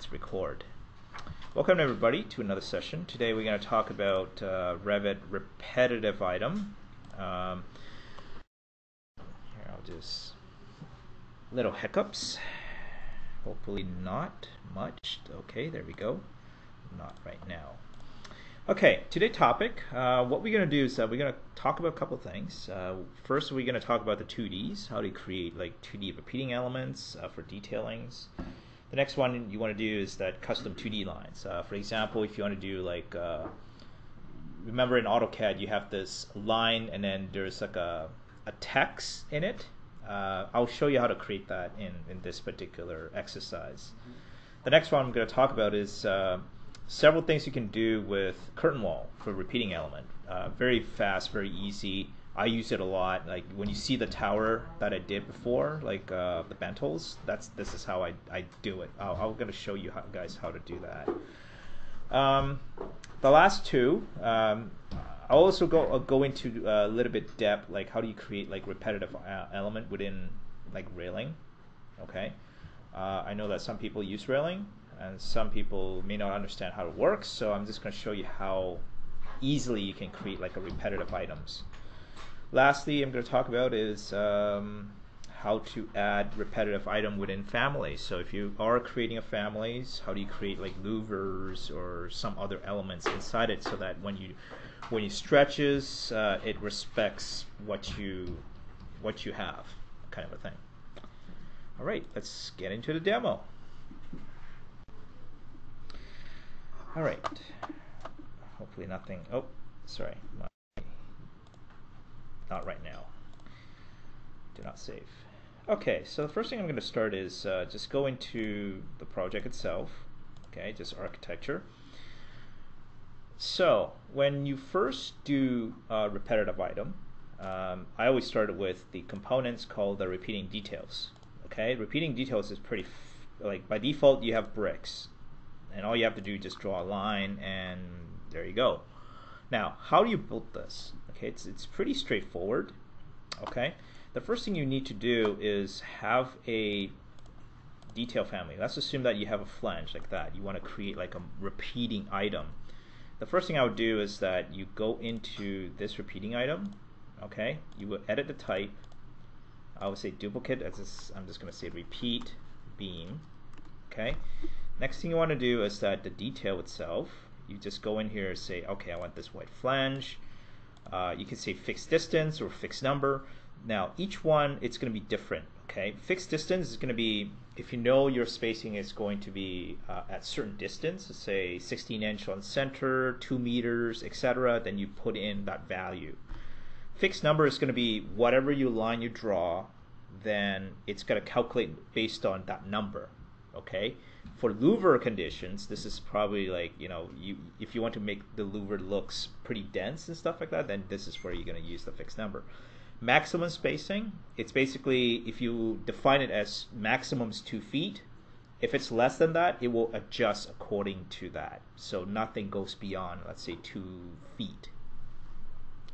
let's record. Welcome everybody to another session. Today we're going to talk about uh, Revit repetitive item. Um, here I'll just little hiccups. Hopefully not much. Okay, there we go. Not right now. Okay, today topic, uh, what we're going to do is uh, we're going to talk about a couple things. Uh, first, we're going to talk about the 2Ds, how to create like 2D repeating elements uh, for detailings. The next one you want to do is that custom 2D lines. Uh, for example, if you want to do like, uh, remember in AutoCAD you have this line and then there's like a, a text in it. Uh, I'll show you how to create that in, in this particular exercise. The next one I'm going to talk about is uh, several things you can do with curtain wall for repeating element. Uh, very fast, very easy. I use it a lot. Like when you see the tower that I did before, like uh, the bentles, that's this is how I, I do it. i am going to show you how, guys how to do that. Um, the last two, um, I'll also go I'll go into a little bit depth, like how do you create like repetitive uh, element within like railing. Okay, uh, I know that some people use railing, and some people may not understand how it works. So I'm just going to show you how easily you can create like a repetitive items. Lastly, I'm going to talk about is um, how to add repetitive item within families. So if you are creating a families, how do you create like louvers or some other elements inside it so that when you when you stretches, uh, it respects what you what you have, kind of a thing. All right, let's get into the demo. All right. Hopefully nothing. Oh, sorry not right now. Do not save. Okay, so the first thing I'm going to start is uh, just go into the project itself. Okay, just architecture. So when you first do a repetitive item, um, I always start with the components called the repeating details. Okay, repeating details is pretty like by default you have bricks, and all you have to do is just draw a line, and there you go. Now, how do you build this? Okay, it's, it's pretty straightforward. Okay, the first thing you need to do is have a detail family. Let's assume that you have a flange like that. You want to create like a repeating item. The first thing I would do is that you go into this repeating item. Okay, you will edit the type. I would say duplicate. As this, I'm just going to say repeat beam. Okay. Next thing you want to do is that the detail itself. You just go in here and say, okay, I want this white flange. Uh, you can say fixed distance or fixed number. Now, each one, it's going to be different. Okay, fixed distance is going to be if you know your spacing is going to be uh, at certain distance, say 16 inch on center, two meters, etc. Then you put in that value. Fixed number is going to be whatever you line you draw, then it's going to calculate based on that number. Okay, for louver conditions, this is probably like you know you if you want to make the louver looks pretty dense and stuff like that, then this is where you're going to use the fixed number. Maximum spacing, it's basically if you define it as maximum is two feet. If it's less than that, it will adjust according to that. So nothing goes beyond, let's say, two feet.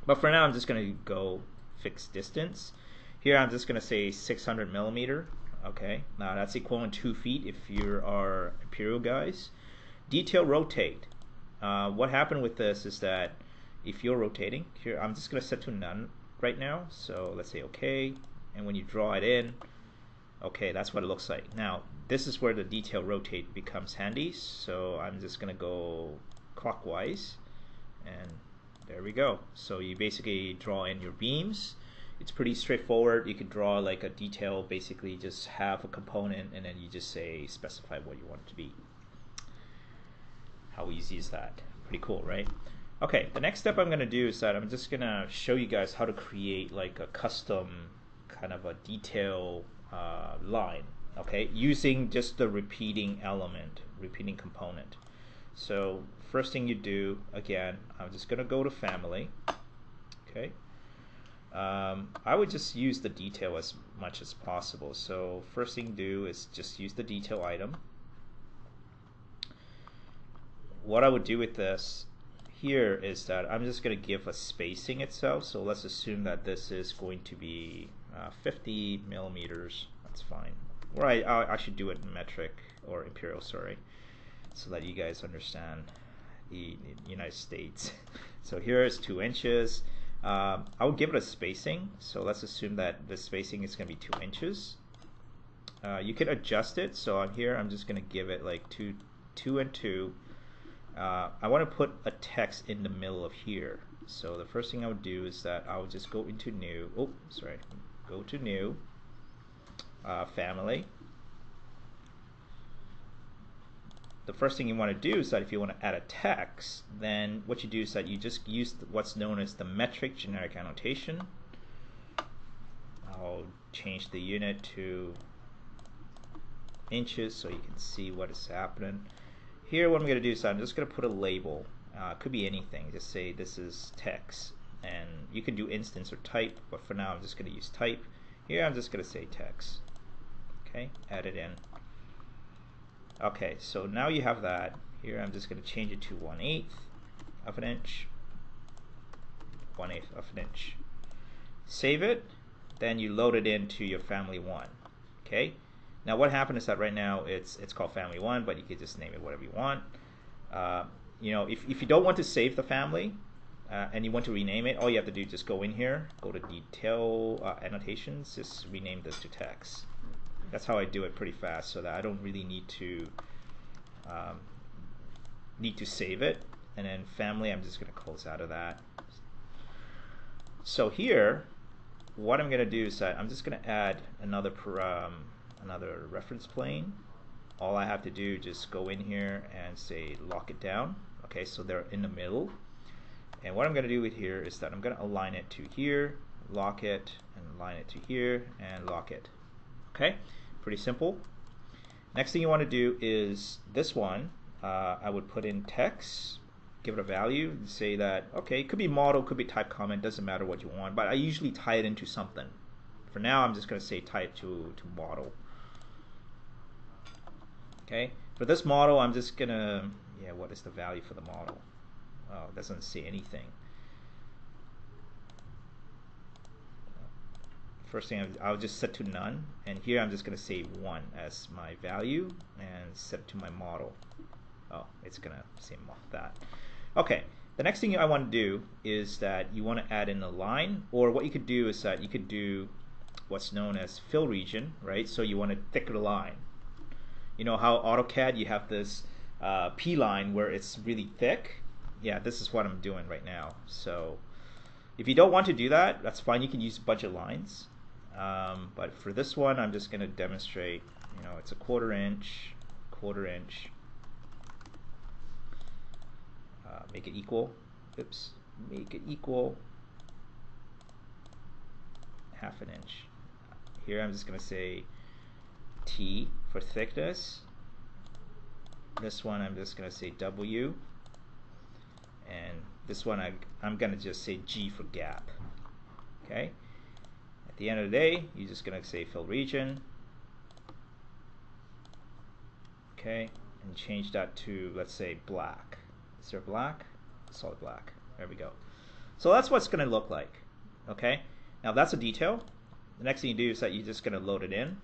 But for now, I'm just going to go fixed distance. Here, I'm just going to say 600 millimeter Okay, now that's equivalent to 2 feet if you are imperial guys. Detail rotate. Uh, what happened with this is that if you're rotating, here I'm just going to set to none right now. So let's say OK, and when you draw it in, okay, that's what it looks like. Now, this is where the detail rotate becomes handy. So I'm just going to go clockwise, and there we go. So you basically draw in your beams it's pretty straightforward. You can draw like a detail, basically just have a component and then you just say specify what you want it to be. How easy is that? Pretty cool, right? Okay, the next step I'm going to do is that I'm just going to show you guys how to create like a custom kind of a detail uh, line, okay, using just the repeating element, repeating component. So first thing you do, again, I'm just going to go to family, okay, um, I would just use the detail as much as possible. So first thing to do is just use the detail item. What I would do with this here is that I'm just going to give a spacing itself. So let's assume that this is going to be uh, 50 millimeters. That's fine. or I, I, I should do it in metric or imperial, sorry, so that you guys understand the, the United States. So here is two inches. Um, I would give it a spacing. So let's assume that the spacing is going to be two inches. Uh, you can adjust it. So on here, I'm just going to give it like two, two and two. Uh, I want to put a text in the middle of here. So the first thing I would do is that I would just go into new. Oh, sorry. Go to new. Uh, family. The first thing you want to do is that if you want to add a text, then what you do is that you just use what's known as the metric generic annotation. I'll change the unit to inches so you can see what is happening. Here what I'm going to do is I'm just going to put a label. Uh, could be anything. Just say this is text. And you can do instance or type, but for now I'm just going to use type. Here I'm just going to say text. Okay, add it in. Okay, so now you have that. Here I'm just going to change it to 1 8th of an inch. 1 8th of an inch. Save it, then you load it into your family 1. Okay, now what happened is that right now it's it's called family 1, but you can just name it whatever you want. Uh, you know, if, if you don't want to save the family uh, and you want to rename it, all you have to do is just go in here, go to detail uh, annotations, just rename this to text that's how I do it pretty fast so that I don't really need to um, need to save it. And then family I'm just going to close out of that. So here what I'm going to do is I'm just going to add another um, another reference plane. All I have to do is just go in here and say lock it down. Okay so they're in the middle. And what I'm going to do with here is that I'm going to align it to here lock it and align it to here and lock it Okay, pretty simple. Next thing you want to do is this one. Uh, I would put in text, give it a value, and say that, okay, it could be model, could be type comment, doesn't matter what you want, but I usually tie it into something. For now, I'm just going to say type to, to model. Okay, for this model, I'm just going to, yeah, what is the value for the model? Oh, doesn't say anything. First thing I'll just set to none. And here I'm just going to say 1 as my value and set to my model. Oh it's gonna say that. Okay the next thing I want to do is that you want to add in a line or what you could do is that you could do what's known as fill region right? So you want a thicker line. You know how AutoCAD you have this uh, P line where it's really thick? Yeah this is what I'm doing right now. So if you don't want to do that that's fine. You can use budget lines um, but for this one, I'm just going to demonstrate, you know, it's a quarter inch, quarter inch. Uh, make it equal. Oops. Make it equal half an inch. Here I'm just going to say T for thickness. This one I'm just going to say W. And this one I, I'm going to just say G for gap. Okay. At the end of the day, you're just going to say fill region. Okay, and change that to, let's say, black. Is there black? Solid black. There we go. So that's what's going to look like. Okay, now that's a detail. The next thing you do is that you're just going to load it in.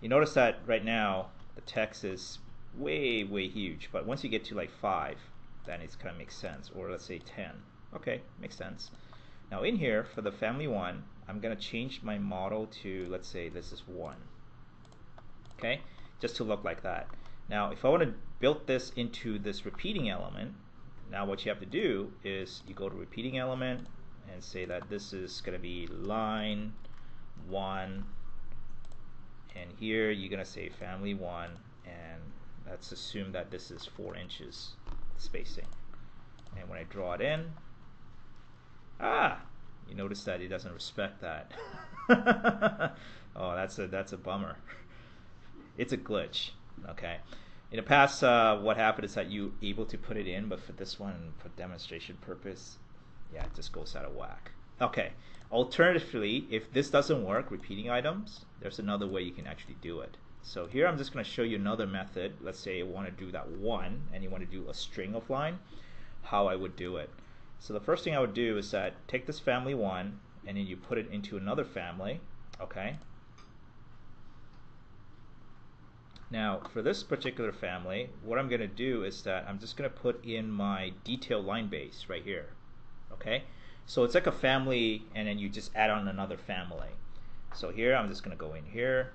You notice that right now the text is way, way huge, but once you get to like 5, then it's kind of makes sense. Or let's say 10. Okay, makes sense. Now in here, for the family 1, I'm going to change my model to, let's say this is 1. Okay, just to look like that. Now, if I want to build this into this repeating element, now what you have to do is you go to repeating element and say that this is going to be line 1 and here you're going to say family 1 and let's assume that this is 4 inches spacing and when I draw it in ah you notice that he doesn't respect that. oh, that's a that's a bummer. It's a glitch. Okay. In the past, uh, what happened is that you able to put it in, but for this one, for demonstration purpose, yeah, it just goes out of whack. Okay. Alternatively, if this doesn't work, repeating items, there's another way you can actually do it. So here I'm just going to show you another method. Let's say you want to do that one, and you want to do a string of line, how I would do it. So the first thing I would do is that take this family one and then you put it into another family, okay? Now, for this particular family, what I'm going to do is that I'm just going to put in my detail line base right here. Okay, so it's like a family, and then you just add on another family. So here, I'm just going to go in here.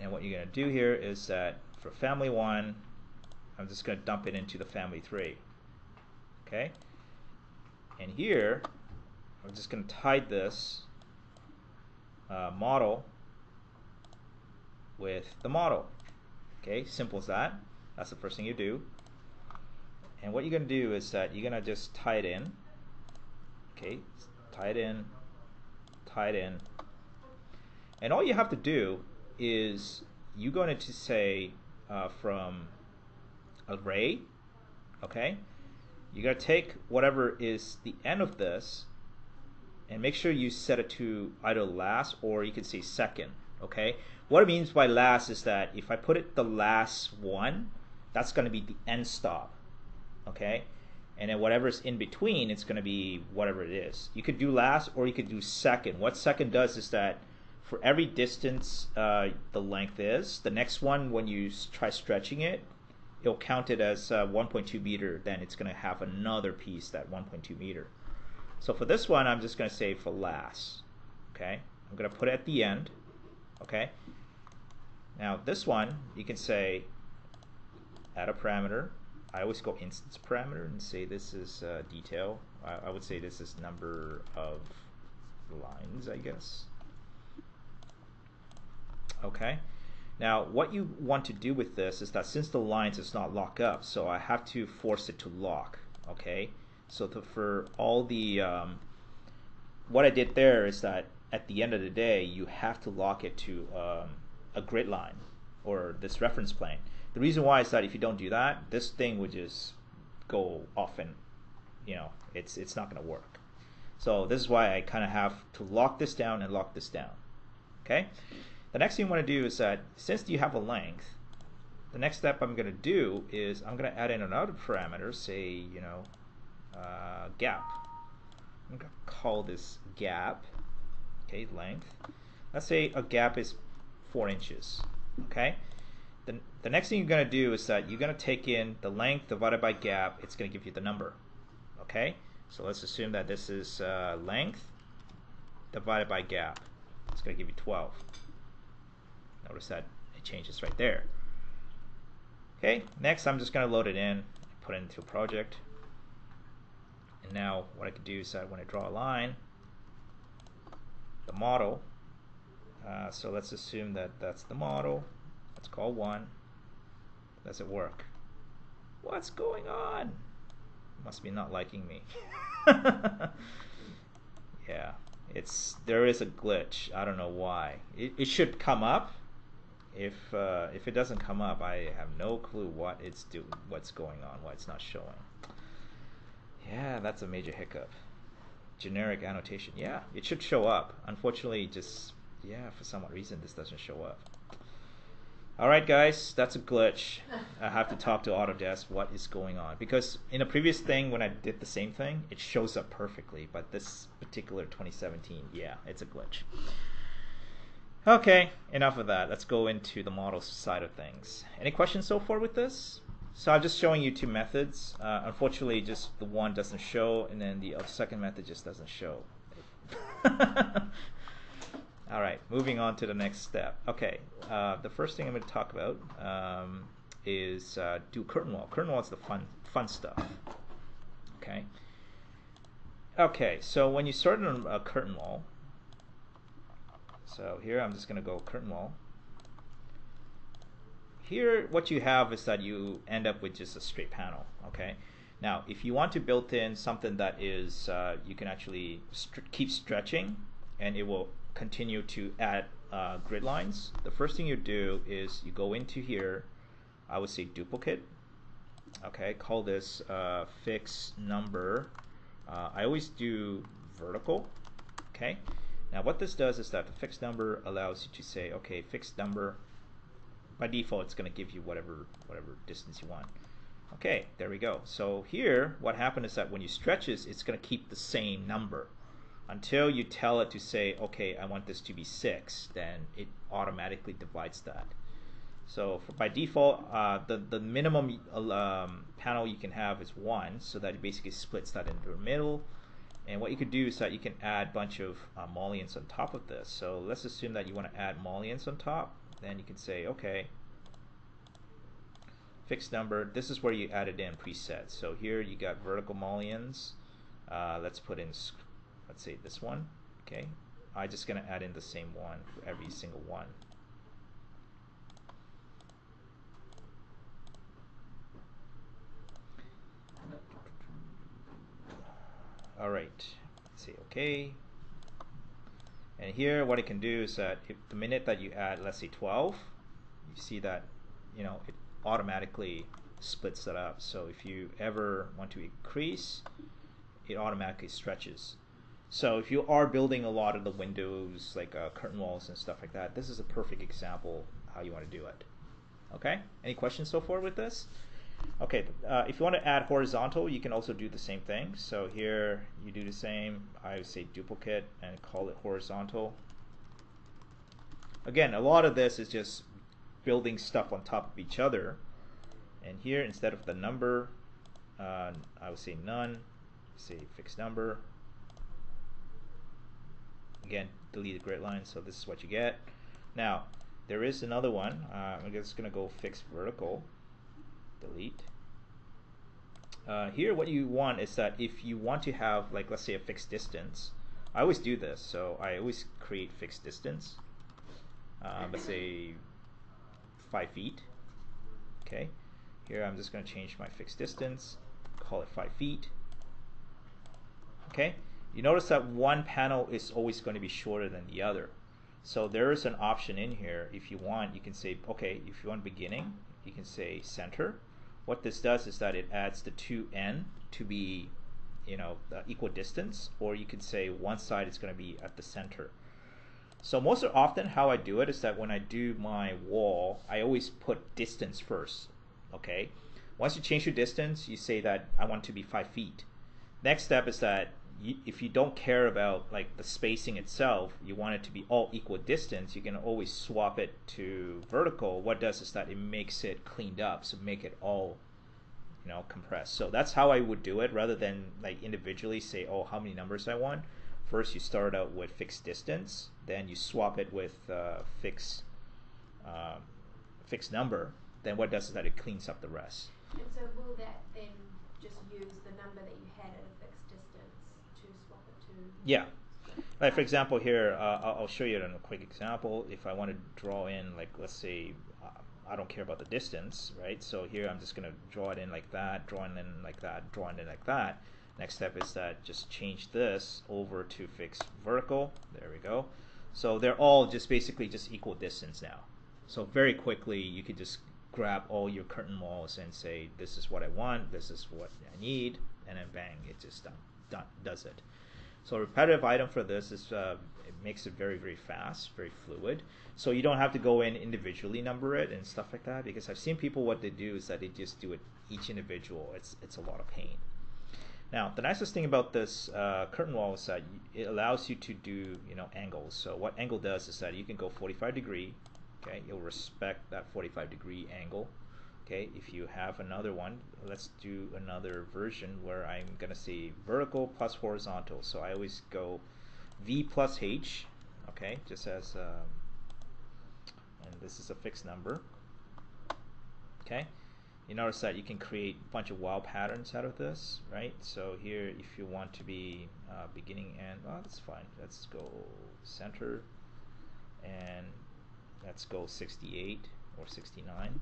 And what you're going to do here is that for family one, I'm just going to dump it into the family three. Okay, and here, I'm just going to tie this uh, model with the model. Okay, simple as that. That's the first thing you do. And what you're going to do is that you're going to just tie it in. Okay, tie it in, tie it in. And all you have to do is you're going to say uh, from array, okay, you got to take whatever is the end of this and make sure you set it to either last or you can say second okay? What it means by last is that if I put it the last one that's going to be the end stop okay? And then whatever's in between it's going to be whatever it is. You could do last or you could do second. What second does is that for every distance uh, the length is the next one when you try stretching it it'll count it as uh, 1.2 meter then it's going to have another piece that 1.2 meter so for this one, I'm just going to say for last. Okay, I'm going to put it at the end. Okay. Now this one, you can say add a parameter. I always go instance parameter and say this is uh, detail. I, I would say this is number of lines, I guess. Okay. Now, what you want to do with this is that since the lines is not locked up, so I have to force it to lock. Okay. So for all the, um, what I did there is that at the end of the day, you have to lock it to um, a grid line or this reference plane. The reason why is that if you don't do that, this thing would just go off and, you know, it's, it's not going to work. So this is why I kind of have to lock this down and lock this down. Okay. The next thing you want to do is that since you have a length, the next step I'm going to do is I'm going to add in another parameter, say, you know, uh, gap. I'm going to call this gap, okay, length. Let's say a gap is 4 inches, okay? The, the next thing you're going to do is that you're going to take in the length divided by gap, it's going to give you the number, okay? So let's assume that this is uh, length divided by gap. It's going to give you 12. Notice that it changes right there. Okay, next I'm just going to load it in, put it into a project. And now what I can do is that when I draw a line, the model, uh, so let's assume that that's the model, let's call 1, does it work? What's going on? Must be not liking me. yeah, it's there is a glitch. I don't know why. It, it should come up. If uh, if it doesn't come up, I have no clue what it's do what's going on, why it's not showing. Yeah, that's a major hiccup. Generic annotation. Yeah, it should show up. Unfortunately, just, yeah, for some reason this doesn't show up. Alright guys, that's a glitch. I have to talk to Autodesk what is going on. Because in a previous thing, when I did the same thing, it shows up perfectly. But this particular 2017, yeah, it's a glitch. Okay, enough of that. Let's go into the model side of things. Any questions so far with this? So I'm just showing you two methods. Uh, unfortunately, just the one doesn't show, and then the second method just doesn't show. All right, moving on to the next step. Okay, uh, the first thing I'm going to talk about um, is uh, do curtain wall. Curtain wall is the fun, fun stuff. Okay. Okay, so when you start on a curtain wall, so here I'm just going to go curtain wall. Here what you have is that you end up with just a straight panel okay? Now if you want to build in something that is uh, you can actually st keep stretching and it will continue to add uh, grid lines the first thing you do is you go into here I would say duplicate okay? Call this uh, fix number. Uh, I always do vertical okay now what this does is that the fixed number allows you to say okay fixed number by default it's going to give you whatever whatever distance you want okay there we go so here what happened is that when you stretch this it's going to keep the same number until you tell it to say, okay, I want this to be 6, then it automatically divides that. So for, by default, uh, the, the minimum um, panel you can have is 1, so that basically splits that into the middle. And what you could do is that you can add a bunch of uh, mullions on top of this. So let's assume that you want to add mullions on top. Then you can say, okay, fixed number. This is where you added in presets. So here you got vertical mullions. Uh, let's put in, let's say this one. Okay, I'm just going to add in the same one for every single one. All right. Say okay. And here what it can do is that if the minute that you add let's say 12 you see that you know it automatically splits that up. So if you ever want to increase it automatically stretches. So if you are building a lot of the windows like uh, curtain walls and stuff like that this is a perfect example how you want to do it. Okay? Any questions so far with this Okay, uh, if you want to add horizontal, you can also do the same thing. So here you do the same. I would say duplicate and call it horizontal. Again, a lot of this is just building stuff on top of each other. And here, instead of the number, uh, I would say none. Say fixed number. Again, delete the grid line, so this is what you get. Now, there is another one. Uh, I'm just going to go fixed vertical delete. Uh, here what you want is that if you want to have like let's say a fixed distance I always do this so I always create fixed distance uh, let's say five feet. Okay here I'm just going to change my fixed distance call it five feet. Okay you notice that one panel is always going to be shorter than the other. So there is an option in here if you want you can say okay if you want beginning you can say center what this does is that it adds the 2n to be you know equal distance or you could say one side is going to be at the center. So most often how I do it is that when I do my wall I always put distance first okay? Once you change your distance you say that I want to be five feet. Next step is that you, if you don't care about like the spacing itself, you want it to be all equal distance, you can always swap it to vertical. What does is that it makes it cleaned up, so make it all you know compressed. So that's how I would do it rather than like individually say, oh, how many numbers I want. First, you start out with fixed distance, then you swap it with uh, fixed um, fixed number. Then what does is that it cleans up the rest. And so will that then just use the number that you yeah. Like for example here, uh, I'll, show you a quick example. If I want to draw in, like let's say, uh, I don't care about the distance, right? So here I'm just going to draw it in like that, draw it in like that, draw it in like that. Next step is that just change this over to fix vertical. There we go. So they're all just basically just equal distance now. So very quickly you could just grab all your curtain walls and say this is what I want, this is what I need, and then bang, it just done, done does it. So repetitive item for this is uh, it makes it very very fast, very fluid. So you don't have to go in individually number it and stuff like that because I've seen people what they do is that they just do it each individual. It's it's a lot of pain. Now the nicest thing about this uh, curtain wall is that it allows you to do you know angles. So what angle does is that you can go 45 degree. Okay, you'll respect that 45 degree angle okay if you have another one let's do another version where I'm gonna say vertical plus horizontal. So I always go V plus H okay just as um, and this is a fixed number okay? You notice that you can create a bunch of wild patterns out of this right? So here if you want to be uh, beginning and oh that's fine. Let's go center and let's go 68 or 69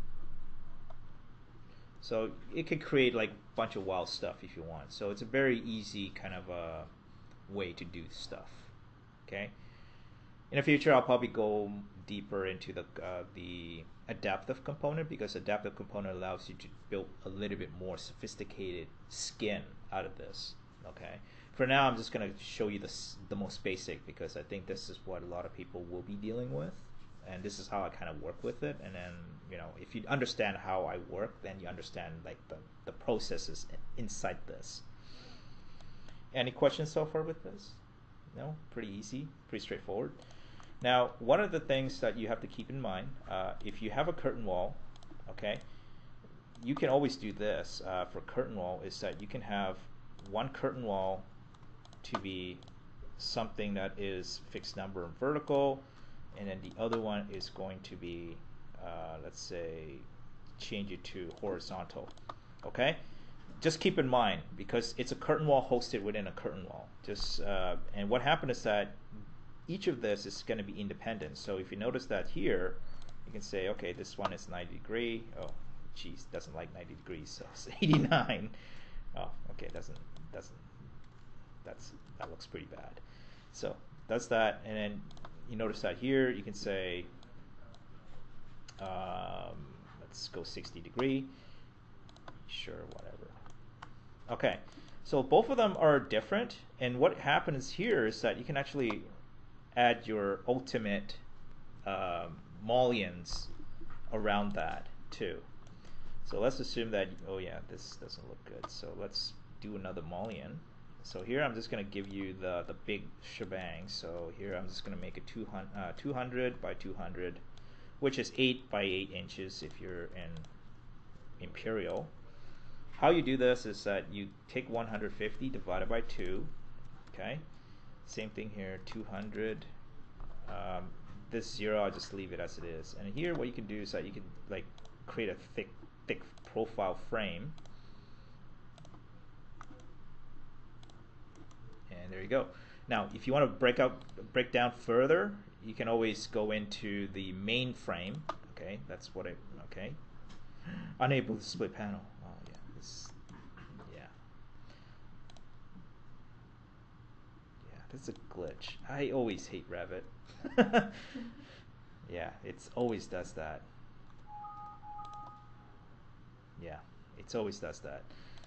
so it could create like a bunch of wild stuff if you want. So it's a very easy kind of a way to do stuff. Okay. In the future, I'll probably go deeper into the uh, the adaptive component because adaptive component allows you to build a little bit more sophisticated skin out of this. Okay. For now, I'm just going to show you the the most basic because I think this is what a lot of people will be dealing with and this is how I kind of work with it. And then you know, if you understand how I work, then you understand like the the processes inside this. Any questions so far with this? no, pretty easy, pretty straightforward. Now, one of the things that you have to keep in mind, uh, if you have a curtain wall, okay, you can always do this uh, for curtain wall is that you can have one curtain wall to be something that is fixed number and vertical, and then the other one is going to be, uh, let's say, change it to horizontal. Okay, just keep in mind because it's a curtain wall hosted within a curtain wall. Just uh, and what happened is that each of this is going to be independent. So if you notice that here, you can say, okay, this one is 90 degree. Oh, geez, doesn't like 90 degrees, so it's 89. Oh, okay, doesn't doesn't that's that looks pretty bad. So that's that, and then you notice that here you can say, um, let's go 60 degree. Sure, whatever. Okay, so both of them are different, and what happens here is that you can actually add your ultimate um, mullions around that too. So let's assume that, oh yeah, this doesn't look good. So let's do another mullion. So here I'm just going to give you the, the big shebang. So here I'm just going to make it 200, uh, 200 by 200, which is 8 by 8 inches if you're in imperial. How you do this is that you take 150 divided by 2, okay? Same thing here, 200. Um, this 0, I'll just leave it as it is. And here what you can do is that you can like create a thick, thick profile frame. And there you go. Now, if you want to break out, break down further, you can always go into the main frame. Okay, that's what I, okay. Unable to split panel. Oh yeah. It's yeah. Yeah, that's a glitch. I always hate Revit. yeah, it's always does that. Yeah, it always does that.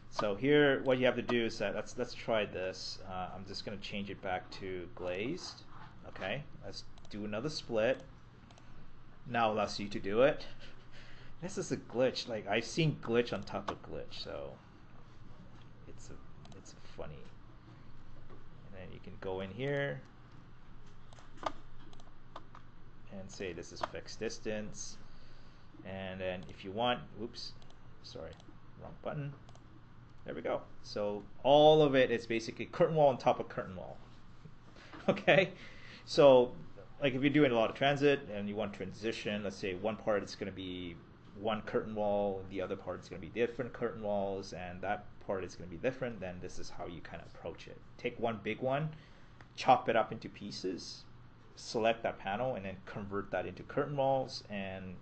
So here, what you have to do is that let's let's try this. Uh, I'm just going to change it back to glazed. Okay, let's do another split. Now allows you to do it. This is a glitch. Like I've seen glitch on top of glitch, so it's a it's funny and then you can go in here and say this is fixed distance and then if you want oops sorry wrong button there we go so all of it is basically curtain wall on top of curtain wall okay so like if you're doing a lot of transit and you want transition let's say one part is going to be one curtain wall the other part is going to be different curtain walls and that part is going to be different, then this is how you kind of approach it. Take one big one, chop it up into pieces, select that panel, and then convert that into curtain walls, and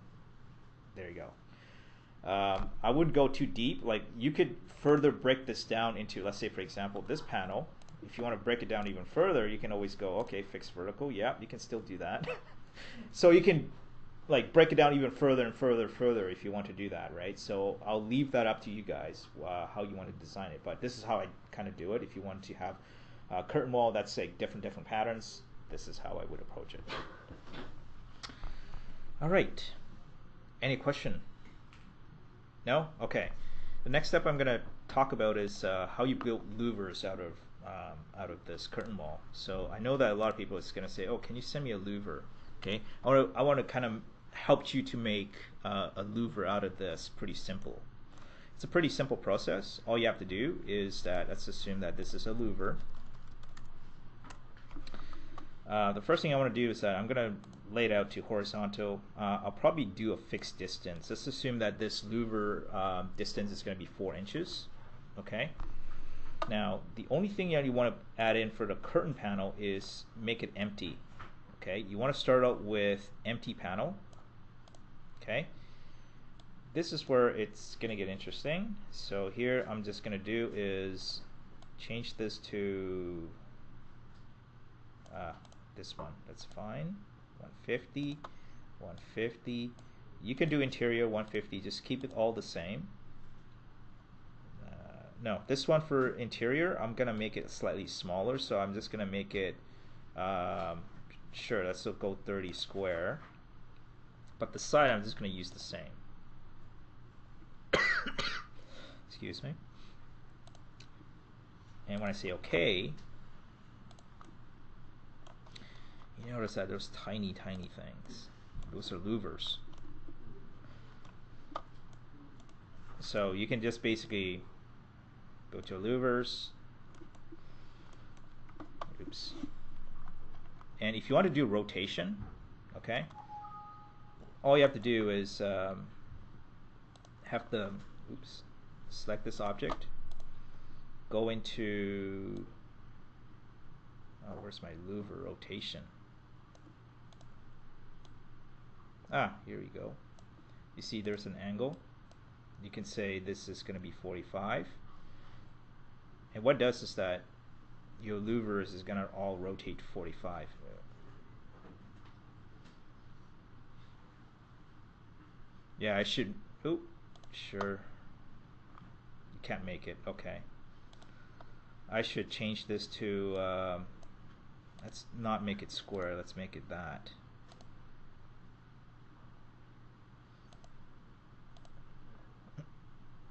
there you go. Um, I wouldn't go too deep. Like you could further break this down into, let's say, for example, this panel. If you want to break it down even further, you can always go, okay, fixed vertical. Yeah, you can still do that. so you can like break it down even further and further and further if you want to do that right? So i'll leave that up to you guys uh, how you want to design it but this is how i kind of do it. If you want to have a curtain wall that's like different different patterns this is how i would approach it. All right. Any question? No? Okay. The next step i'm going to talk about is uh, how you build louvers out of um, out of this curtain wall so i know that a lot of people is going to say oh can you send me a louver okay i want to i want to kind of help you to make uh, a louver out of this pretty simple. It's a pretty simple process. All you have to do is that, let's assume that this is a louver. Uh, the first thing I want to do is that I'm going to lay it out to horizontal. Uh, I'll probably do a fixed distance. Let's assume that this louver uh, distance is going to be 4 inches. Okay. Now, the only thing that you want to add in for the curtain panel is make it empty. Okay, you want to start out with empty panel okay? This is where it's gonna get interesting. So here I'm just gonna do is change this to uh, this one. That's fine. 150 150 you can do interior 150 just keep it all the same no this one for interior I'm gonna make it slightly smaller so I'm just gonna make it um, sure let's go 30 square but the side I'm just to use the same. Excuse me. And when I say OK, you notice that those tiny, tiny things. Those are louvers. So you can just basically go to louvers. Oops. And if you want to do rotation, okay, all you have to do is um, have the, oops, select this object, go into, oh, where's my louver rotation? Ah, here we go. You see there's an angle. You can say this is going to be 45. And what does is that your louvers is going to all rotate 45. Yeah, I should. Oh, sure. You can't make it. Okay. I should change this to. Uh, let's not make it square. Let's make it that.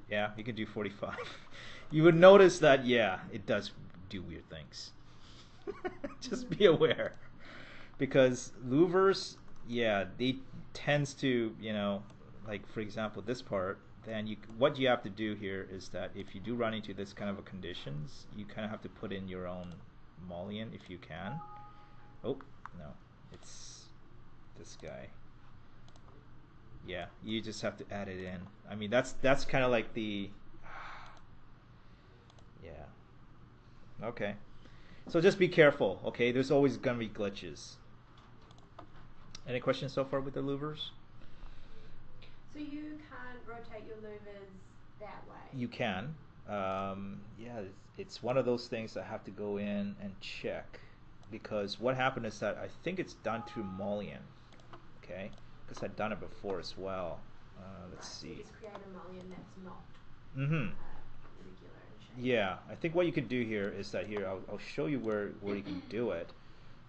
Yeah, you can do 45. you would notice that, yeah, it does do weird things. Just be aware. Because louvers, yeah, they tends to, you know, like for example, this part, then you what you have to do here is that if you do run into this kind of a conditions, you kind of have to put in your own mullion if you can. Oh, no, it's this guy. Yeah, you just have to add it in. I mean, that's that's kind of like the yeah. Okay. So just be careful, okay? There's always going to be glitches. Any questions so far with the louvers? So you can't rotate your louvers that way. You can. Um, yeah, it's, it's one of those things I have to go in and check because what happened is that I think it's done through mullion, okay? Because I've done it before as well. Uh, let's Right, so see. you just create a mullion that's not Mm-hmm. uh, regular in shape. Yeah, I think what you could do here is that here I'll, I'll show you where where you can do it.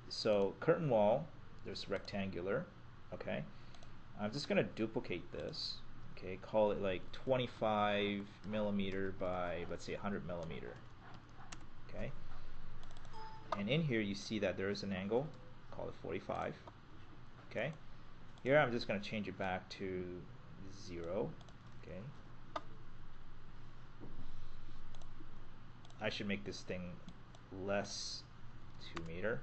So curtain wall, there's rectangular, okay. I'm just gonna duplicate this, okay. Call it like 25 millimeter by let's say 100 millimeter, okay. And in here you see that there is an angle, call it 45, okay. Here I'm just gonna change it back to zero, okay. I should make this thing less 2 meter.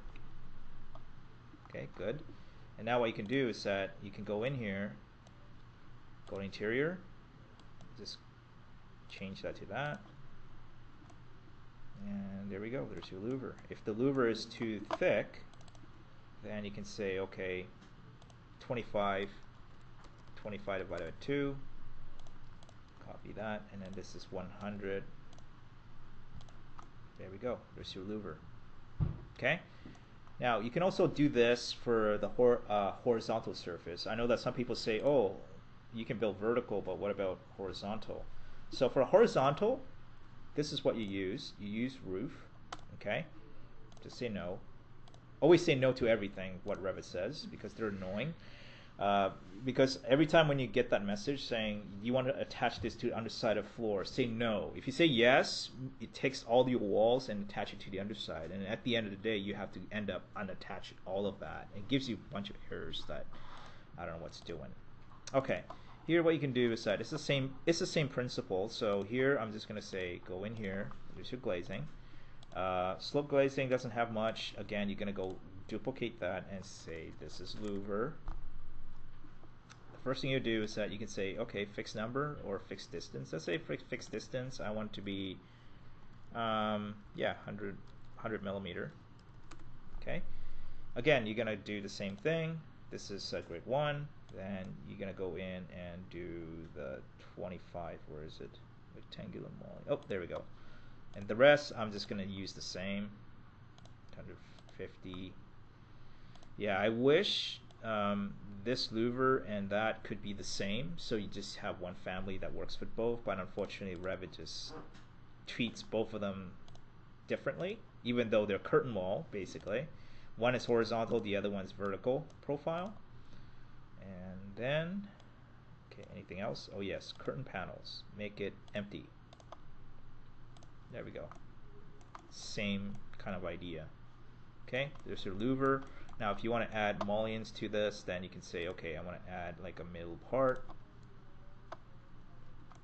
Okay, good. And now what you can do is that you can go in here, go to interior, just change that to that. And there we go, there's your louver. If the louver is too thick, then you can say, okay, 25, 25 divided by 2, copy that, and then this is 100. There we go. There's your louver. Okay. Now you can also do this for the hor uh, horizontal surface. I know that some people say, "Oh, you can build vertical, but what about horizontal?" So for horizontal, this is what you use. You use roof. Okay. Just say no. Always say no to everything what Revit says because they're annoying. Uh, because every time when you get that message saying you want to attach this to the underside of floor, say no. If you say yes, it takes all your walls and attach it to the underside. And at the end of the day, you have to end up unattach all of that. It gives you a bunch of errors that I don't know what's doing. Okay, here what you can do is that it's the same. It's the same principle. So here I'm just gonna say go in here. There's your glazing. Uh, slope glazing doesn't have much. Again, you're gonna go duplicate that and say this is louver first thing you do is that you can say, okay, fixed number or fixed distance. Let's say fixed distance. I want to be, um, yeah, 100, 100 millimeter. Okay. Again, you're gonna do the same thing. This is uh, grade one. Then you're gonna go in and do the 25. Where is it? Rectangular mullion. Oh, there we go. And the rest, I'm just gonna use the same. 150. Yeah, I wish um, this louver and that could be the same. So you just have one family that works with both but unfortunately Revit just treats both of them differently even though they're curtain wall basically. One is horizontal the other one's vertical profile. And then okay anything else? Oh yes curtain panels. Make it empty. There we go. Same kind of idea. Okay there's your louver Now, if you want to add mullions to this, then you can say, okay, I want to add like a middle part.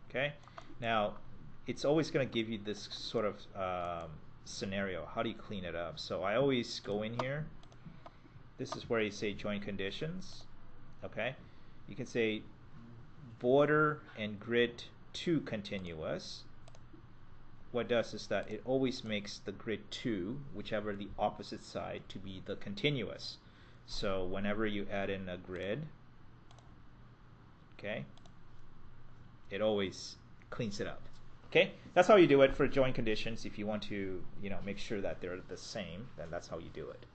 Okay. Now, it's always going to give you this sort of um, scenario. How do you clean it up? So I always go in here. This is where you say join conditions. Okay. You can say border and grid to continuous what does is that it always makes the grid 2, whichever the opposite side, to be the continuous. So whenever you add in a grid, okay, it always cleans it up. Okay, that's how you do it for join conditions. If you want to, you know, make sure that they're the same, then that's how you do it.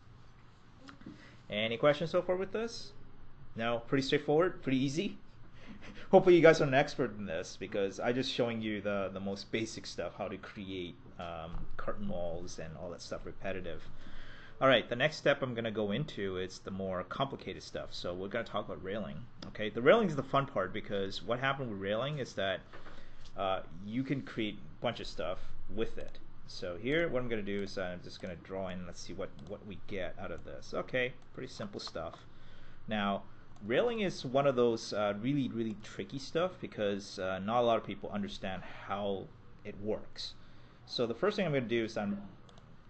Any questions so far with this? No, pretty straightforward, pretty easy hopefully you guys are an expert in this because I'm just showing you the the most basic stuff, how to create um, curtain walls and all that stuff repetitive. All right, the next step I'm going to go into is the more complicated stuff. So we're going to talk about railing. Okay, the railing is the fun part because what happened with railing is that uh, you can create a bunch of stuff with it. So here, what I'm going to do is I'm just going to draw in. Let's see what what we get out of this. Okay, pretty simple stuff. Now railing is one of those uh, really really tricky stuff because uh, not a lot of people understand how it works so the first thing i'm going to do is i'm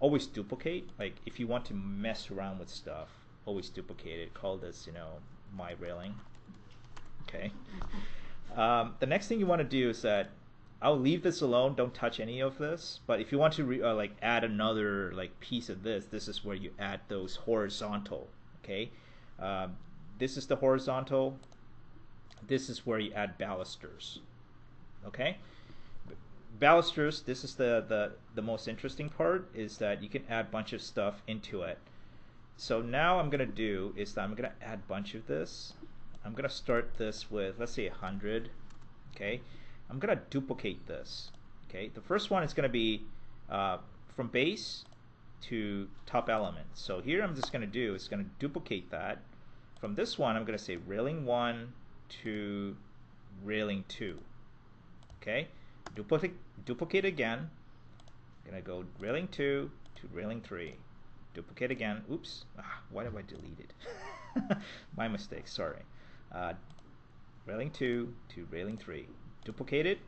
always duplicate like if you want to mess around with stuff always duplicate it call this you know my railing okay um, the next thing you want to do is that I'll leave this alone. Don't touch any of this. But if you want to re- uh, like add another like piece of this, this is where you add those horizontal. Okay, um, this is the horizontal. This is where you add balusters. Okay? Balusters, this is the, the, the most interesting part, is that you can add a bunch of stuff into it. So now I'm going to do is that I'm going to add a bunch of this. I'm going to start this with, let's say 100. Okay? I'm going to duplicate this. Okay? The first one is going to be uh, from base to top element. So here I'm just going to do is going to duplicate that from this one, I'm going to say railing 1 to railing 2. Okay, duplicate, duplicate again. I'm going to go railing 2 to railing 3. Duplicate again. Oops, ah, why did I delete it? My mistake, sorry. Uh, railing 2 to railing 3. Duplicate it.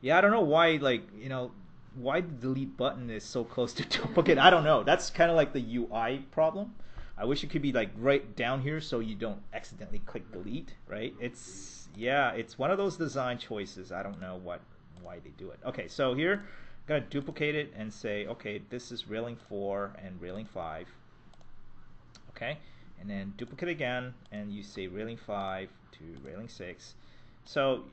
Yeah, I don't know why, like, you know, why the delete button is so close to duplicate. I don't know. That's kind of like the UI problem. I wish it could be like right down here so you don't accidentally click delete, right? It's yeah, it's one of those design choices. I don't know what why they do it. Okay, so here I'm gonna duplicate it and say, okay, this is railing four and railing five. Okay, and then duplicate again and you say railing five to railing six. So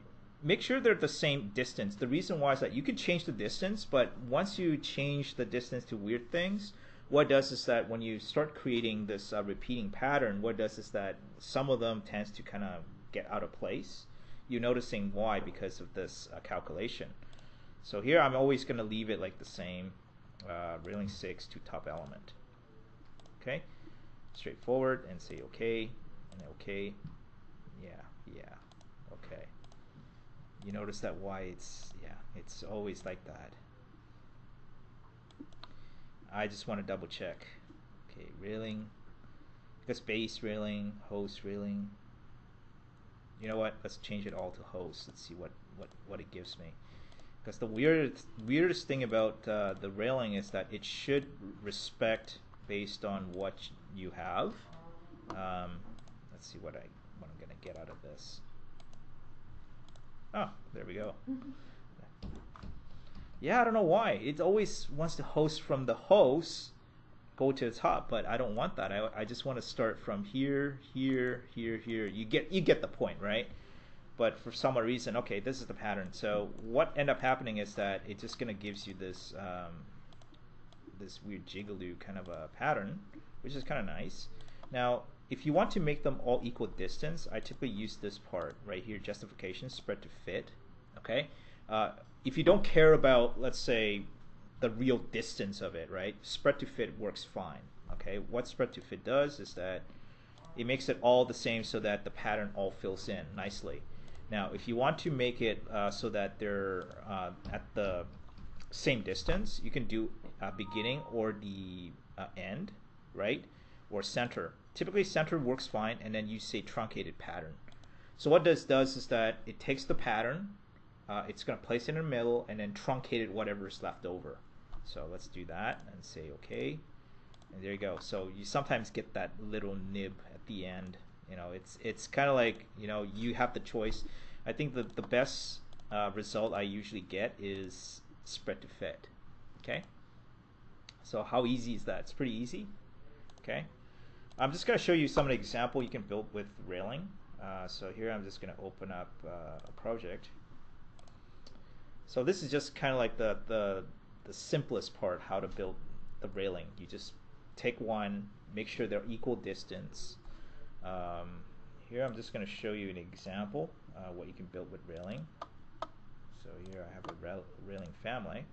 make sure they're the same distance. The reason why is that you can change the distance, but once you change the distance to weird things, what does is that when you start creating this uh, repeating pattern, what does is that some of them tends to kind of get out of place. You're noticing why because of this uh, calculation. So here I'm always going to leave it like the same, uh, railing 6 to top element. Okay, straightforward and say okay, and okay, yeah, yeah, okay. You notice that why it's, yeah, it's always like that. I just want to double check. Okay, railing. Because base railing, host railing. You know what? Let's change it all to host. Let's see what, what, what it gives me. Because the weirdest, weirdest thing about uh, the railing is that it should respect based on what you have. Um, let's see what I what I'm gonna get out of this. Oh, there we go. Yeah, I don't know why. It always wants to host from the host, go to the top, but I don't want that. I, I just want to start from here, here, here, here. You get you get the point, right? But for some reason, okay, this is the pattern. So what end up happening is that it just gonna gives you this um, this weird jigaloo kind of a pattern, which is kind of nice. Now, if you want to make them all equal distance, I typically use this part right here, justification, spread to fit. Okay. Uh, if you don't care about, let's say, the real distance of it, right? Spread to fit works fine. Okay, what spread to fit does is that it makes it all the same so that the pattern all fills in nicely. Now, if you want to make it uh, so that they're uh, at the same distance, you can do uh, beginning or the uh, end, right? or center. Typically center works fine and then you say truncated pattern. So what this does is that it takes the pattern, uh, it's going to place it in the middle and then truncated whatever is left over. So let's do that and say okay. And there you go. So you sometimes get that little nib at the end. You know, it's it's kind of like, you know, you have the choice. I think the, the best uh, result I usually get is spread to fit. Okay? So how easy is that? It's pretty easy. Okay? I'm just going to show you some of the example you can build with railing. Uh, so here I'm just going to open up uh, a project. So this is just kind of like the, the, the simplest part, how to build the railing. You just take one, make sure they're equal distance. Um, here I'm just going to show you an example, uh, what you can build with railing. So here I have a rail railing family.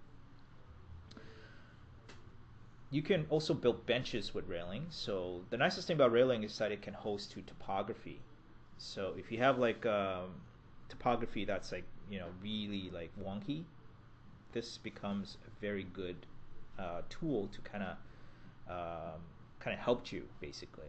You can also build benches with railing. So the nicest thing about railing is that it can host to topography. So if you have like um, topography that's like you know really like wonky, this becomes a very good uh, tool to kind of um, kind of helped you basically.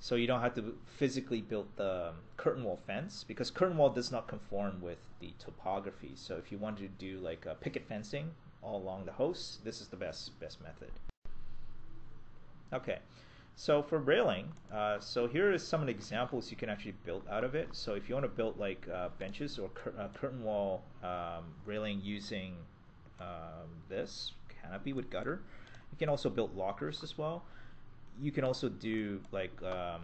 So you don't have to physically build the curtain wall fence because curtain wall does not conform with the topography. So if you want to do like a picket fencing all along the host, this is the best best method. Okay. So for railing, uh, so here is some examples you can actually build out of it. So if you want to build like uh, benches or cur uh, curtain wall um, railing using um, this canopy with gutter, you can also build lockers as well. You can also do like, um,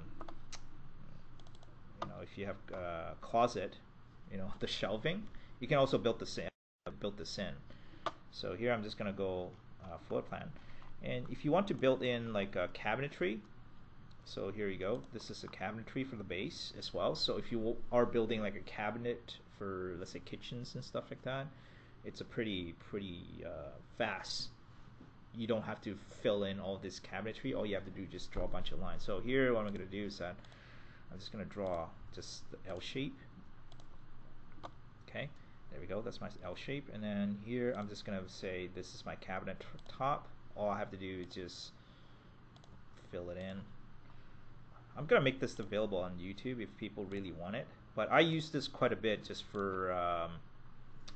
you know, if you have a uh, closet, you know, the shelving, you can also build this in. Build this in. So here I'm just gonna go uh, floor plan. And if you want to build in like a cabinetry, so here you go. This is a cabinetry for the base as well. So if you are building like a cabinet for let's say kitchens and stuff like that, it's a pretty pretty uh, fast. You don't have to fill in all this cabinetry. All you have to do is just draw a bunch of lines. So here, what I'm going to do is that I'm just going to draw just the L shape. Okay, there we go. That's my L shape. And then here, I'm just going to say this is my cabinet top all I have to do is just fill it in. I'm gonna make this available on YouTube if people really want it, but I use this quite a bit just for, um,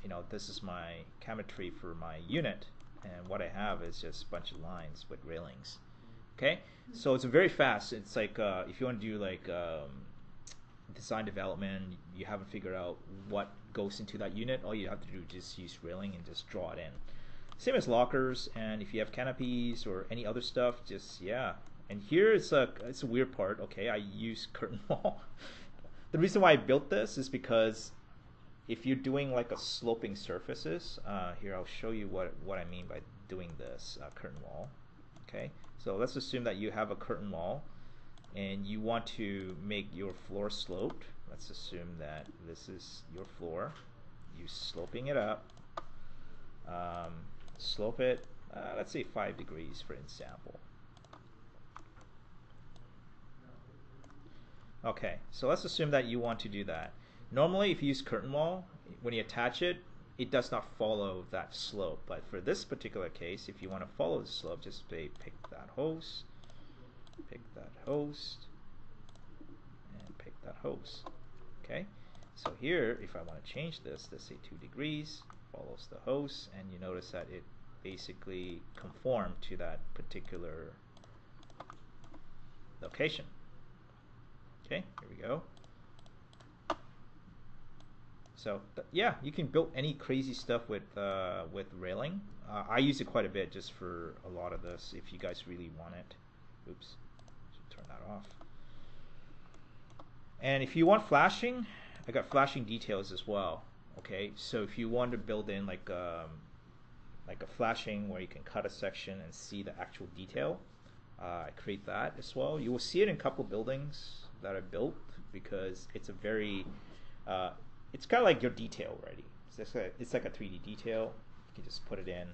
you know, this is my cabinetry for my unit, and what I have is just a bunch of lines with railings. Okay, so it's very fast. It's like uh, if you want to do like um, design development, you haven't figured out what goes into that unit. All you have to do is just use railing and just draw it in. Same as lockers, and if you have canopies or any other stuff, just yeah. And here it's a it's a weird part. Okay, I use curtain wall. the reason why I built this is because if you're doing like a sloping surfaces, uh, here I'll show you what what I mean by doing this uh, curtain wall. Okay, so let's assume that you have a curtain wall, and you want to make your floor sloped. Let's assume that this is your floor. You sloping it up. Um, slope it, uh, let's say 5 degrees for example. Okay, so let's assume that you want to do that. Normally if you use curtain wall, when you attach it, it does not follow that slope. But for this particular case, if you want to follow the slope, just say pick that host, pick that host, and pick that host. Okay, so here, if I want to change this, let's say 2 degrees, follows the host and you notice that it basically conform to that particular location. Okay, here we go. So yeah, you can build any crazy stuff with uh, with railing. Uh, I use it quite a bit just for a lot of this. If you guys really want it, oops, should turn that off. And if you want flashing, I got flashing details as well. Okay, so if you want to build in like um, like a flashing where you can cut a section and see the actual detail, uh, I create that as well. You will see it in a couple buildings that I built because it's a very, uh, it's kind of like your detail already. It's, a, it's like a 3D detail. You can just put it in.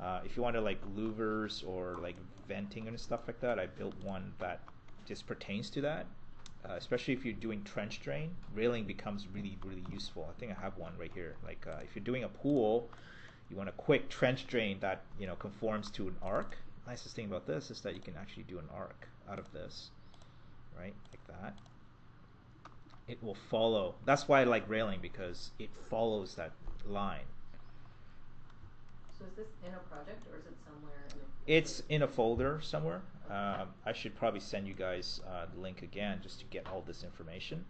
Uh, if you want to like louvers or like venting and stuff like that, I built one that just pertains to that uh, especially if you're doing trench drain, railing becomes really, really useful. I think I have one right here. Like uh, if you're doing a pool, you want a quick trench drain that you know conforms to an arc. nicest thing about this is that you can actually do an arc out of this, right? Like that. It will follow. That's why I like railing because it follows that line. So is this in a project or is it somewhere in a? It's in a folder somewhere. Um, I should probably send you guys uh, the link again just to get all this information.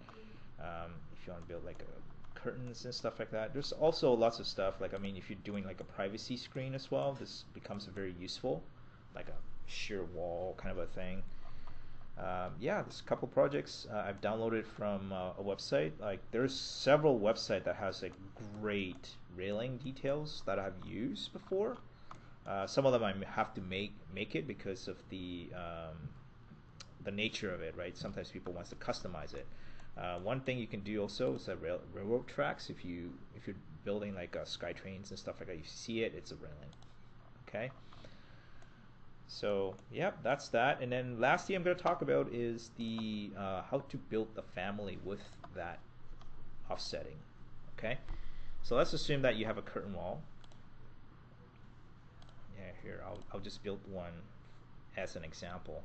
Um, if you want to build like a curtains and stuff like that. There's also lots of stuff like I mean, if you're doing like a privacy screen as well, this becomes a very useful, like a sheer wall kind of a thing. Um, yeah, there's a couple projects uh, I've downloaded from uh, a website. Like there's several website that has like great railing details that I've used before. Uh, some of them I have to make make it because of the um, the nature of it, right? Sometimes people wants to customize it. Uh, one thing you can do also is a rail, railroad tracks. If you if you're building like uh, sky trains and stuff like that, you see it, it's a railing. Okay. So yep, that's that. And then lastly, I'm going to talk about is the uh, how to build the family with that offsetting. Okay. So let's assume that you have a curtain wall. Yeah, here I'll I'll just build one as an example.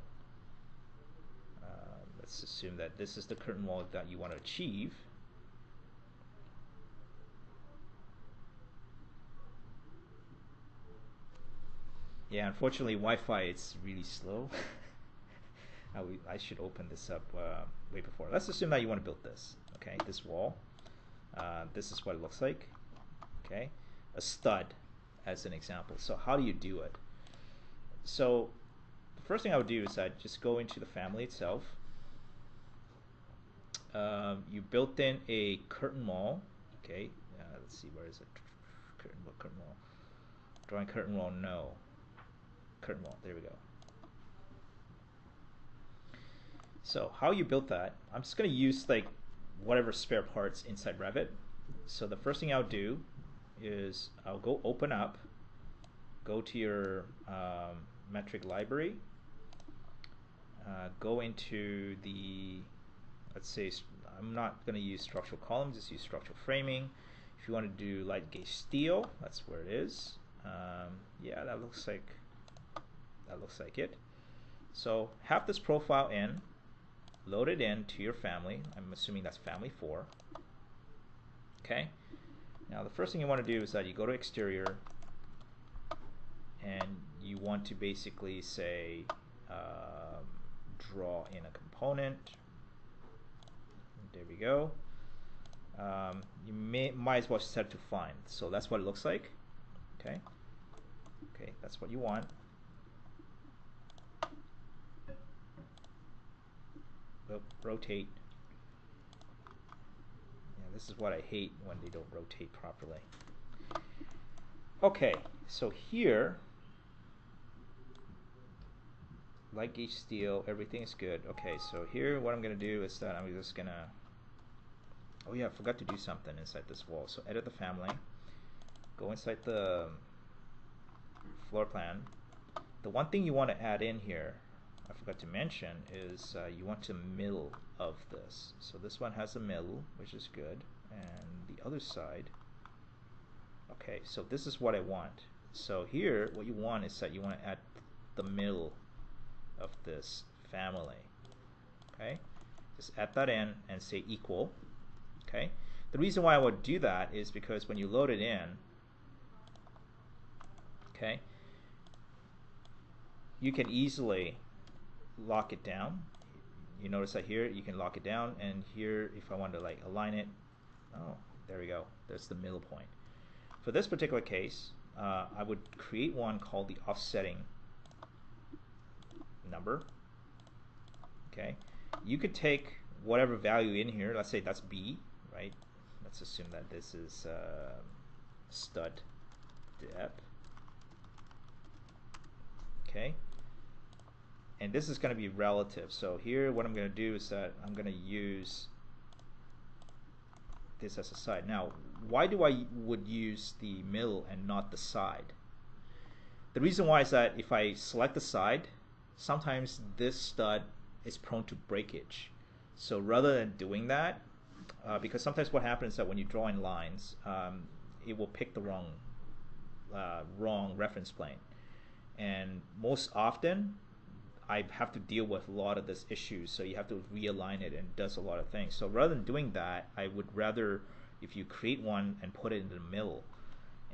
Uh, let's assume that this is the curtain wall that you want to achieve. Yeah, unfortunately, Wi-Fi it's really slow. I, I should open this up uh, way before. Let's assume that you want to build this. Okay, this wall. Uh, this is what it looks like. Okay, a stud as an example. So how do you do it? So the first thing I would do is I'd just go into the family itself. Um, you built in a curtain wall. Okay, uh, let's see where is it? Curtain wall, curtain wall. Drawing curtain wall. No curtain wall. There we go. So how you built that, I'm just going to use like whatever spare parts inside Revit. So the first thing I'll do is I'll go open up, go to your um, metric library, uh, go into the, let's say, I'm not going to use structural columns, just use structural framing. If you want to do light gauge steel, that's where it is. Um, yeah, that looks like that looks like it. So have this profile in, load it in to your family. I'm assuming that's family 4. Okay. Now the first thing you want to do is that you go to exterior and you want to basically say um, draw in a component. There we go. Um, you may might as well set it to find. So that's what it looks like. Okay. Okay, that's what you want. rotate. This is what I hate when they don't rotate properly. Okay, so here, light gauge steel, everything is good. Okay, so here what I'm going to do is that I'm just going to, oh yeah, I forgot to do something inside this wall. So edit the family, go inside the floor plan. The one thing you want to add in here I forgot to mention is uh, you want to mill of this. So this one has a mill, which is good. And the other side, okay, so this is what I want. So here, what you want is that you want to add the middle of this family. Okay, just add that in and say equal. Okay, the reason why I would do that is because when you load it in, okay, you can easily lock it down. You notice that here you can lock it down and here if I want to like align it oh there we go. That's the middle point. For this particular case uh, I would create one called the offsetting number. Okay? You could take whatever value in here let's say that's B right? Let's assume that this is uh, stud depth. Okay and this is going to be relative. So here what I'm going to do is that I'm going to use this as a side. Now why do I would use the middle and not the side? The reason why is that if I select the side sometimes this stud is prone to breakage. So rather than doing that uh, because sometimes what happens is that when you draw in lines um, it will pick the wrong uh, wrong reference plane. And most often I have to deal with a lot of this issues. So you have to realign it and does a lot of things. So rather than doing that, I would rather if you create one and put it in the middle.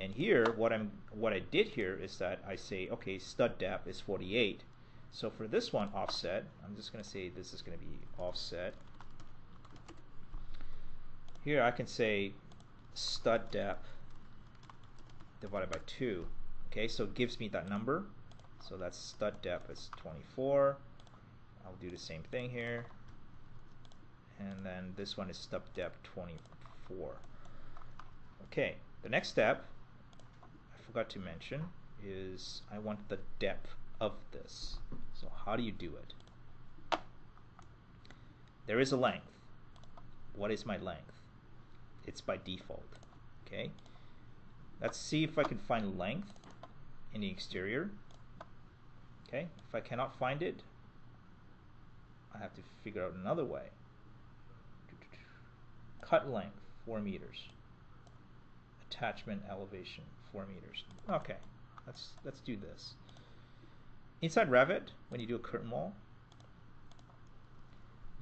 And here, what I'm what I did here is that I say, okay, stud depth is 48. So for this one offset, I'm just going to say this is going to be offset. Here I can say stud depth divided by 2. Okay, so it gives me that number. So that's stud depth is 24. I'll do the same thing here. And then this one is stud depth 24. Okay, the next step, I forgot to mention, is I want the depth of this. So how do you do it? There is a length. What is my length? It's by default. Okay. Let's see if I can find length in the exterior. Okay, if I cannot find it, I have to figure out another way. Cut length, 4 meters. Attachment elevation, 4 meters. Okay, let's, let's do this. Inside Revit, when you do a curtain wall,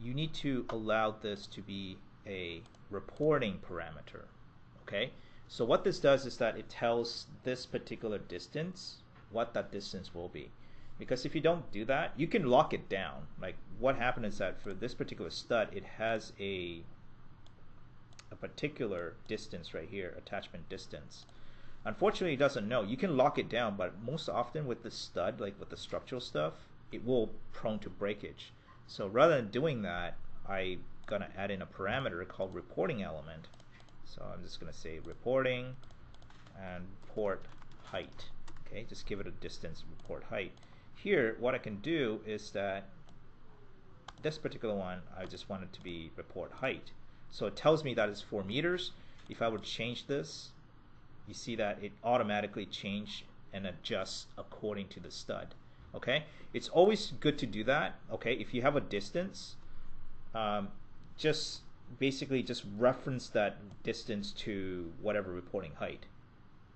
you need to allow this to be a reporting parameter. Okay, so what this does is that it tells this particular distance what that distance will be. Because if you don't do that, you can lock it down. Like what happened is that for this particular stud, it has a a particular distance right here, attachment distance. Unfortunately, it doesn't know. You can lock it down, but most often with the stud, like with the structural stuff, it will prone to breakage. So rather than doing that, I gonna add in a parameter called reporting element. So I'm just gonna say reporting and port height. Okay, just give it a distance report height. Here, what I can do is that this particular one, I just want it to be report height. So it tells me that it's four meters. If I would change this, you see that it automatically change and adjusts according to the stud. Okay, it's always good to do that. Okay, if you have a distance, um, just basically just reference that distance to whatever reporting height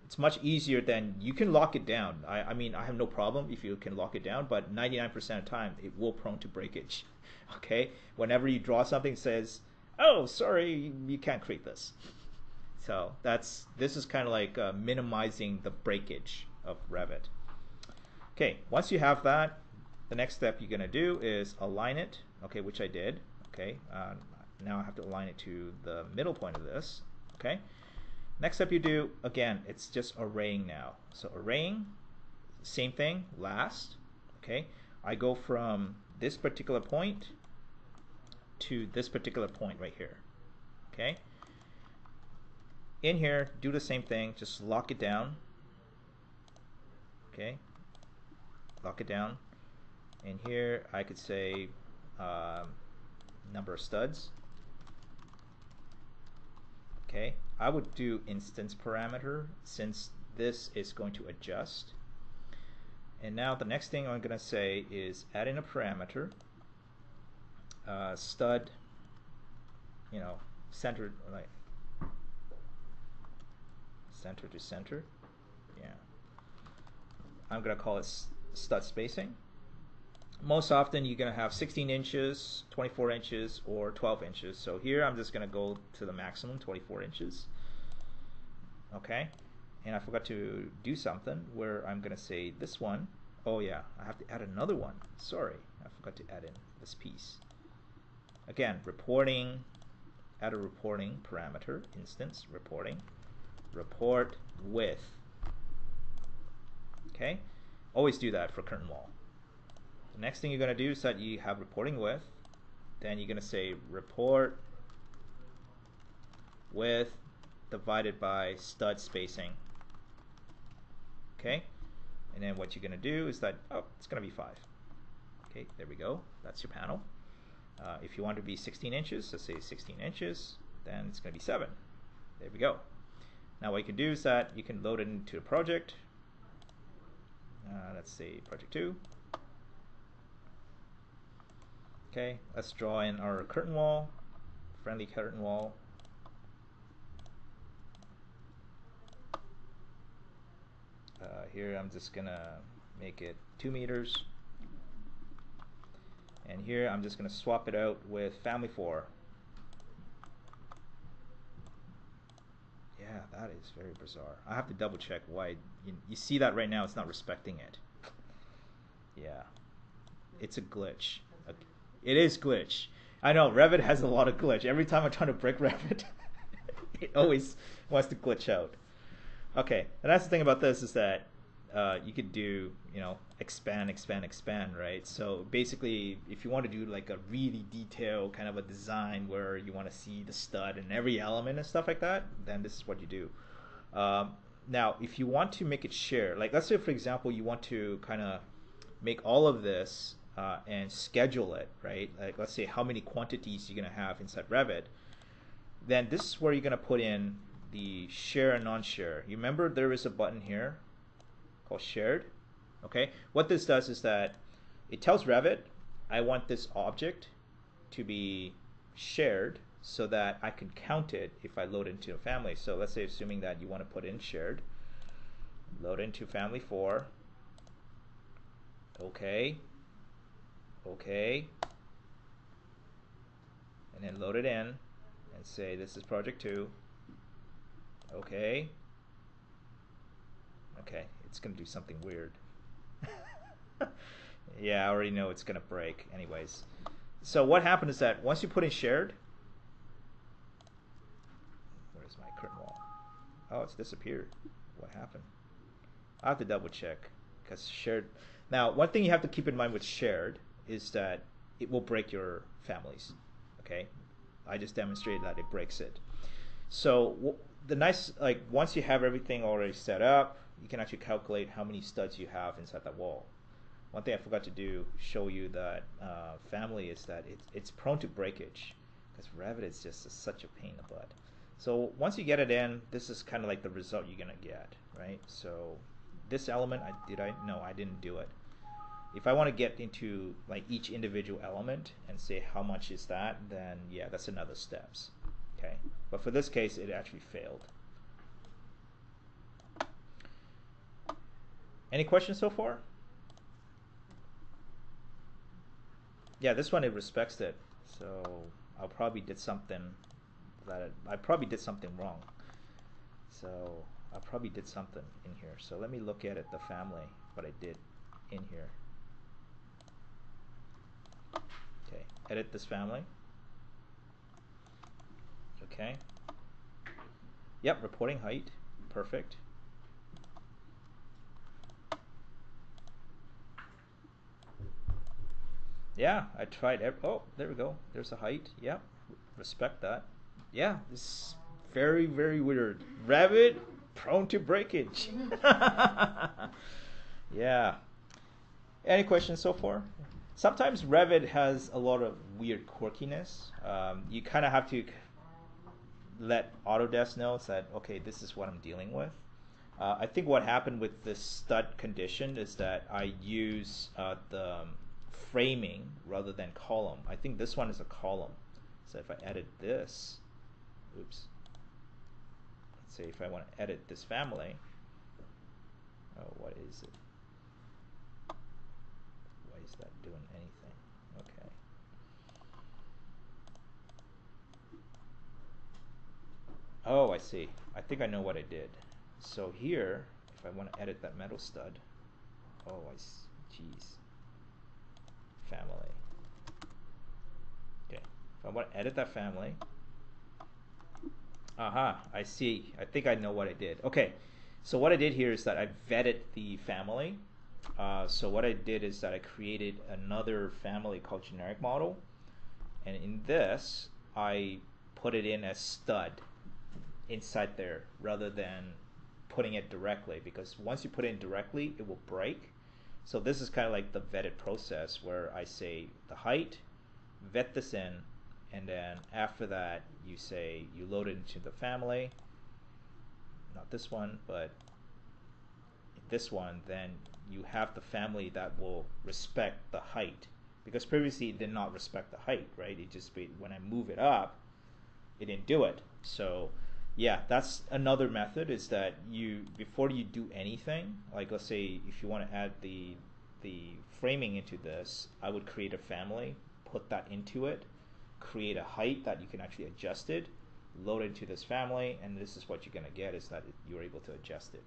it's much easier than you can lock it down. I, I mean, I have no problem if you can lock it down, but 99% of the time it will prone to breakage. Okay, whenever you draw something says, "Oh, sorry, you can't create this." So that's this is kind of like uh, minimizing the breakage of Revit. Okay, once you have that, the next step you're gonna do is align it. Okay, which I did. Okay, uh, now I have to align it to the middle point of this. Okay. Next step you do, again, it's just arraying now. So arraying, same thing, last, okay? I go from this particular point to this particular point right here, okay? In here, do the same thing, just lock it down, okay? Lock it down. In here, I could say um, number of studs, okay? I would do instance parameter since this is going to adjust. And now the next thing I'm going to say is add in a parameter, uh, stud, you know, center, like center to center. Yeah. I'm going to call it stud spacing most often you're going to have 16 inches, 24 inches, or 12 inches. So here I'm just going to go to the maximum, 24 inches. Okay, and I forgot to do something where I'm going to say this one. Oh yeah, I have to add another one. Sorry, I forgot to add in this piece. Again, reporting, add a reporting parameter, instance, reporting, report width. Okay, always do that for curtain wall. The next thing you're going to do is that you have reporting with, Then you're going to say report with divided by stud spacing. Okay? And then what you're going to do is that, oh, it's going to be 5. Okay, there we go. That's your panel. Uh, if you want to be 16 inches, let's say 16 inches, then it's going to be 7. There we go. Now what you can do is that you can load it into a project. Uh, let's say project 2. Okay, let's draw in our curtain wall, friendly curtain wall. Uh, here I'm just gonna make it two meters. And here I'm just to swap it out with family four. Yeah, that is very bizarre. I have to double check why. You, you see that right now, it's not respecting it. Yeah, it's a glitch. It is glitch. I know Revit has a lot of glitch. Every time I try to break Revit, it always wants to glitch out. Okay, and that's the thing about this is that uh, you could do, you know, expand, expand, expand, right? So basically, if you want to do like a really detailed kind of a design where you want to see the stud and every element and stuff like that, then this is what you do. Um, now, if you want to make it share, like let's say for example, you want to kind of make all of this uh, and schedule it, right? Like let's say how many quantities you're gonna have inside Revit. Then this is where you're gonna put in the share and non-share. You remember there is a button here called shared. Okay, what this does is that it tells Revit, I want this object to be shared so that I can count it if I load into a family. So let's say assuming that you want to put in shared, load into family four. Okay. Okay. And then load it in and say this is project two. Okay. Okay, it's gonna do something weird. yeah, I already know it's gonna break. Anyways, so what happened is that once you put in shared, where's my curtain wall? Oh, it's disappeared. What happened? I have to double check because shared. Now, one thing you have to keep in mind with shared is that it will break your families. Okay, I just demonstrated that it breaks it. So the nice like once you have everything already set up, you can actually calculate how many studs you have inside that wall. One thing I forgot to do show you that uh, family is that it's it's prone to breakage because Revit is just a, such a pain in the butt. So once you get it in, this is kind of like the result you're gonna get, right? So this element, I did I no, I didn't do it. If I want to get into like each individual element and say how much is that, then yeah, that's another steps. Okay, but for this case, it actually failed. Any questions so far? Yeah, this one it respects it, so I probably did something that it, I probably did something wrong. So I probably did something in here. So let me look at it, the family, what I did in here. Okay, edit this family. Okay. Yep, reporting height. Perfect. Yeah, I tried. Oh, there we go. There's a height. Yep, respect that. Yeah, this is very, very weird. Revit prone to breakage. yeah. Any questions so far? Sometimes Revit has a lot of weird quirkiness. Um, you kind of have to let Autodesk know that okay, this is what I'm dealing with. Uh, I think what happened with this stud condition is that I use uh, the um, framing rather than column. I think this one is a column. So if I edit this, oops. Let's say if I want to edit this family. Oh, what is it? Why is that doing anything? Okay. Oh, I see. I think I know what I did. So here, if I want to edit that metal stud, oh, I jeez. Family. Okay. If I want to edit that family, aha, I see. I think I know what I did. Okay. So what I did here is that I vetted the family. Uh, so what I did is that I created another family called generic model, and in this I put it in as stud inside there rather than putting it directly because once you put it in directly it will break. So this is kind of like the vetted process where i say the height vet this in and then after that you say you load it into the family. Not this one but this one then you have the family that will respect the height. Because previously it did not respect the height right? It just be, when i move it up it didn't do it. So yeah, that's another method is that you before you do anything, like let's say if you want to add the the framing into this, I would create a family, put that into it, create a height that you can actually adjust it, load it into this family, and this is what you're gonna get is that you're able to adjust it.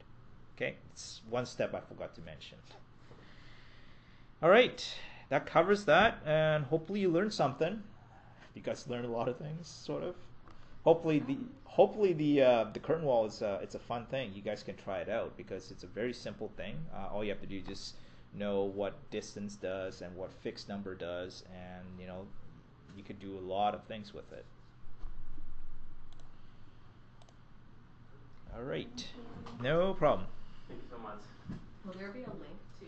Okay, it's one step I forgot to mention. All right, that covers that, and hopefully you learned something. You guys learned a lot of things, sort of. Hopefully the hopefully the uh, the curtain wall is uh, it's a fun thing. You guys can try it out because it's a very simple thing. Uh, all you have to do is just know what distance does and what fixed number does, and you know you could do a lot of things with it. All right, no problem. Thank you so much. Will there be a link to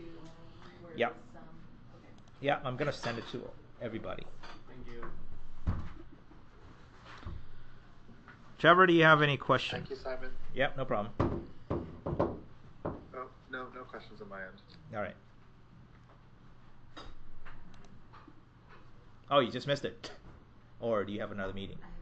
where Yep. this, um, okay. Yeah, I'm gonna send it to everybody. Thank you. Trevor, do you have any questions? Thank you, Simon. Yeah, no problem. Oh, no, no questions on my end. All right. Oh, you just missed it. Or do you have another meeting? I